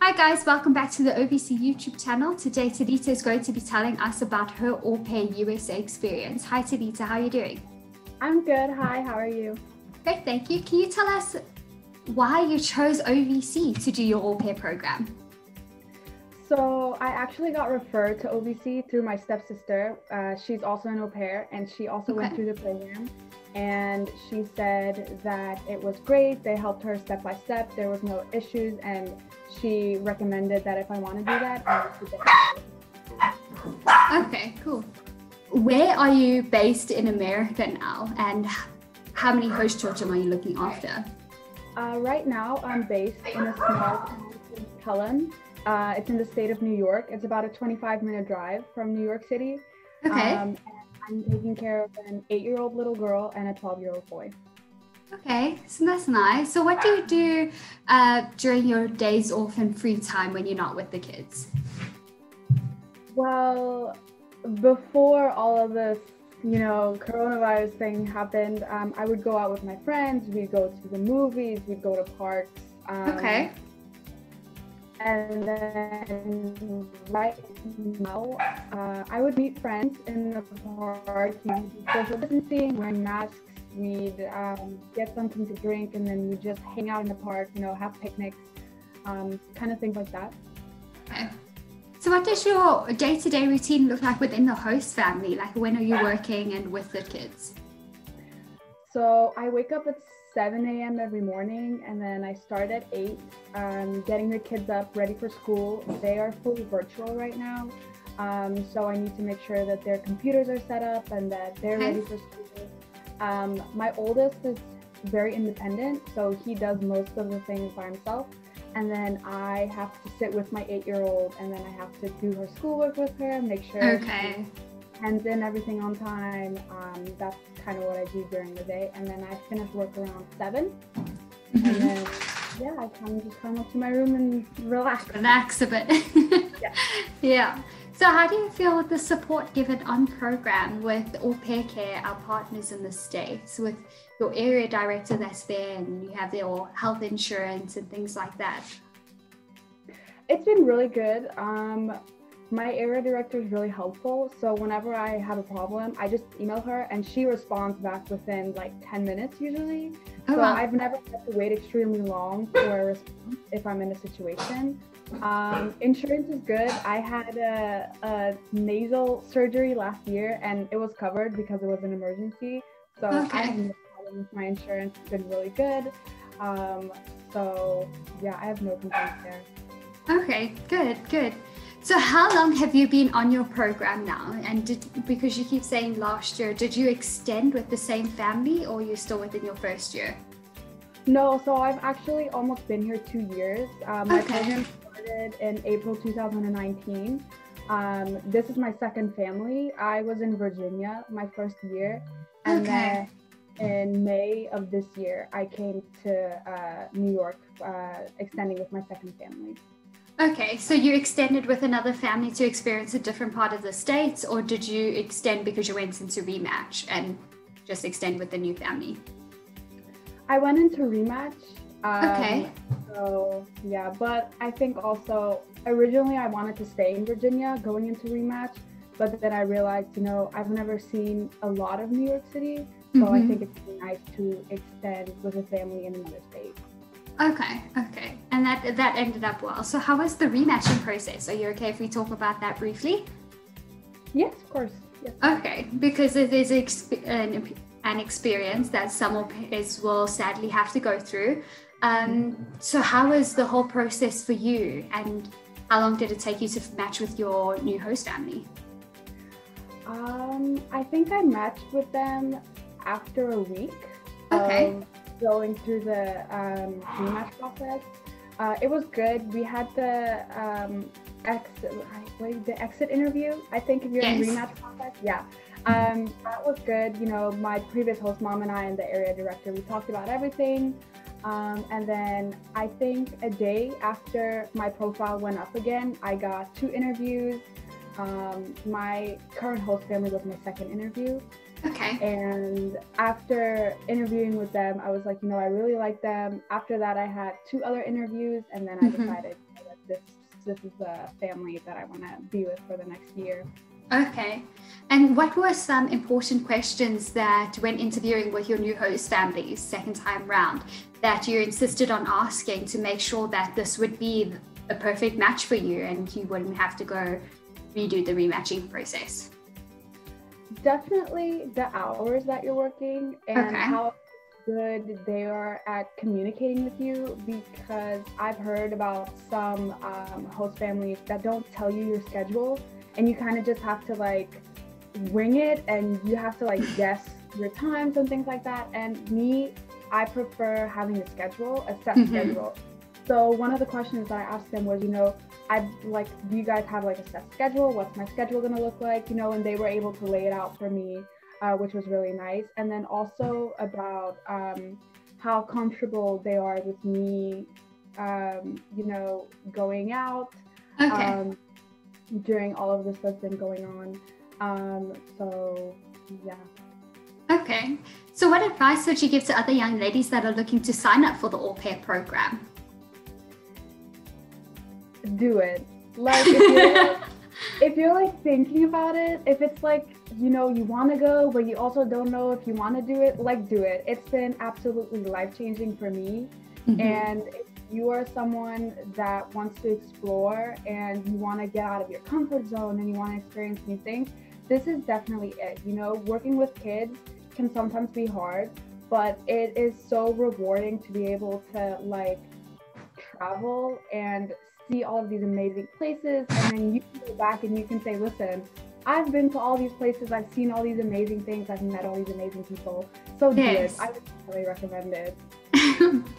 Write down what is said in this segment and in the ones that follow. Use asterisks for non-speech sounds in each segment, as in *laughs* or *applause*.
Hi guys, welcome back to the OVC YouTube channel. Today Tahlita is going to be telling us about her Au Pair USA experience. Hi Tahlita, how are you doing? I'm good. Hi, how are you? Great, thank you. Can you tell us why you chose OVC to do your Au Pair program? So I actually got referred to OVC through my stepsister. Uh, she's also an au pair, and she also okay. went through the program. And she said that it was great. They helped her step by step. There was no issues, and she recommended that if I want to do that, I do that. Okay, cool. Where are you based in America now, and how many host children are you looking after? Uh, right now, I'm based in a small town in Pelham. Uh, it's in the state of New York. It's about a 25 minute drive from New York City. Okay. Um, I'm taking care of an eight year old little girl and a 12 year old boy. Okay, so that's nice. So, what do you do uh, during your days off and free time when you're not with the kids? Well, before all of this, you know, coronavirus thing happened, um, I would go out with my friends. We'd go to the movies. We'd go to parks. Um, okay. And then right now, uh, I would meet friends in the park, social distancing, wearing masks. We'd um, get something to drink, and then we'd just hang out in the park, you know, have picnics, um, kind of things like that. Okay. So, what does your day to day routine look like within the host family? Like, when are you working and with the kids? So, I wake up at 7 a.m. every morning, and then I start at 8, um, getting the kids up ready for school. They are fully virtual right now, um, so I need to make sure that their computers are set up and that they're ready for school. Um, my oldest is very independent, so he does most of the things by himself. And then I have to sit with my eight year old, and then I have to do her schoolwork with her, make sure. Okay hands in everything on time. Um, that's kind of what I do during the day. And then I finish work around 7 mm-hmm. And then, yeah, I kind of just come up to my room and relax. Relax a bit. *laughs* yeah. yeah. So, how do you feel with the support given on program with Au Pair Care, our partners in the States, with your area director that's there and you have your health insurance and things like that? It's been really good. Um, my area director is really helpful. So whenever I have a problem, I just email her and she responds back within like 10 minutes usually. Oh, so wow. I've never had to wait extremely long for a response if I'm in a situation. Um, insurance is good. I had a, a, nasal surgery last year and it was covered because it was an emergency. So okay. I have no problem with my insurance. It's been really good. Um, so yeah, I have no complaints there. Okay, good, good. So how long have you been on your program now? And did because you keep saying last year, did you extend with the same family or you're still within your first year? No, so I've actually almost been here two years. Um, my okay. program started in April 2019. Um, this is my second family. I was in Virginia my first year, and okay. then in May of this year, I came to uh, New York, uh, extending with my second family. Okay, so you extended with another family to experience a different part of the states, or did you extend because you went into rematch and just extend with the new family? I went into rematch. Um, okay. So yeah, but I think also originally I wanted to stay in Virginia going into rematch, but then I realized, you know, I've never seen a lot of New York City, so mm-hmm. I think it's nice to extend with a family in another state. Okay, okay. And that that ended up well. So how was the rematching process? Are you okay if we talk about that briefly? Yes, of course. Yes. Okay, because it is an, an experience that some au pairs will sadly have to go through. Um, so how was the whole process for you and how long did it take you to match with your new host family? Um, I think I matched with them after a week. Okay. Um, going through the um, rematch process. Uh, it was good. We had the um, exit, wait, the exit interview. I think if you're yes. in rematch process, yeah. Um, that was good. You know, my previous host mom and I and the area director, we talked about everything. Um, and then I think a day after my profile went up again, I got two interviews. Um, my current host family was my second interview. Okay. And after interviewing with them, I was like, you know, I really like them. After that, I had two other interviews, and then I mm-hmm. decided let's this this is the family that I want to be with for the next year. Okay. And what were some important questions that, when interviewing with your new host families second time round, that you insisted on asking to make sure that this would be a perfect match for you and you wouldn't have to go redo the rematching process? Definitely the hours that you're working and okay. how good they are at communicating with you because I've heard about some um, host families that don't tell you your schedule and you kind of just have to like wing it and you have to like *laughs* guess your times and things like that. And me, I prefer having a schedule, a set mm-hmm. schedule. So one of the questions that I asked them was, you know, I like, do you guys have like a set schedule? What's my schedule gonna look like? You know, and they were able to lay it out for me uh, which was really nice. And then also about um, how comfortable they are with me, um, you know, going out okay. um, during all of this that's been going on. Um, so, yeah. Okay. So, what advice would you give to other young ladies that are looking to sign up for the Au Pair program? Do it. Like, if you're, *laughs* if you're like thinking about it, if it's like you know you want to go but you also don't know if you want to do it like do it it's been absolutely life changing for me mm-hmm. and if you are someone that wants to explore and you want to get out of your comfort zone and you want to experience new things this is definitely it you know working with kids can sometimes be hard but it is so rewarding to be able to like travel and see all of these amazing places and then you can go back and you can say listen I've been to all these places, I've seen all these amazing things, I've met all these amazing people. So yes. do it. I would really recommend it.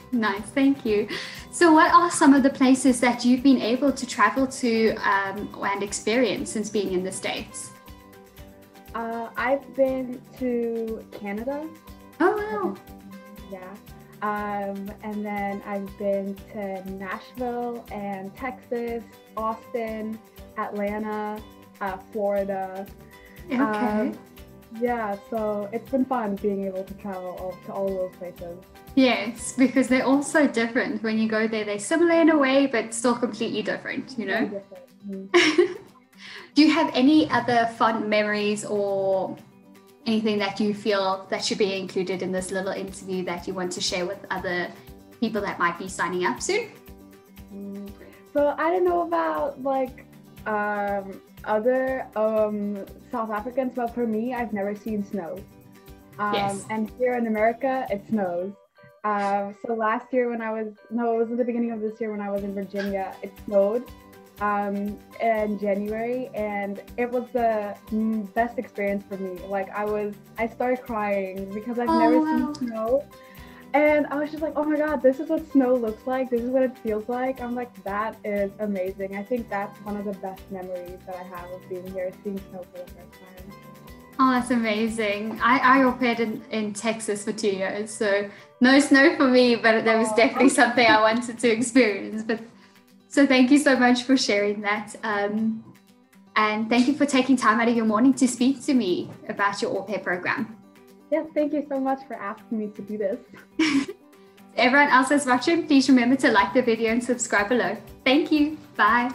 *laughs* nice, thank you. So, what are some of the places that you've been able to travel to um, and experience since being in the States? Uh, I've been to Canada. Oh, wow. Yeah. Um, and then I've been to Nashville and Texas, Austin, Atlanta, uh, Florida. Okay. Um, yeah, so it's been fun being able to travel all, to all those places. Yes, because they're all so different. When you go there, they're similar in a way, but still completely different, you know? Mm-hmm. *laughs* Do you have any other fun memories or anything that you feel that should be included in this little interview that you want to share with other people that might be signing up soon? So I don't know about like um, other um, South Africans, but for me, I've never seen snow. Um, yes. And here in America, it snows. Uh, so last year when I was, no, it was at the beginning of this year when I was in Virginia, it snowed um, in January and it was the best experience for me. Like I was, I started crying because I've oh, never wow. seen snow. And I was just like, oh my God, this is what snow looks like. This is what it feels like. I'm like, that is amazing. I think that's one of the best memories that I have of being here, seeing snow for the first time. Oh, that's amazing. I, I au paired in, in Texas for two years, so no snow for me, but there was definitely something I wanted to experience. But so thank you so much for sharing that. Um, and thank you for taking time out of your morning to speak to me about your au pair program. Yes, thank you so much for asking me to do this. *laughs* Everyone else that's watching, please remember to like the video and subscribe below. Thank you. Bye.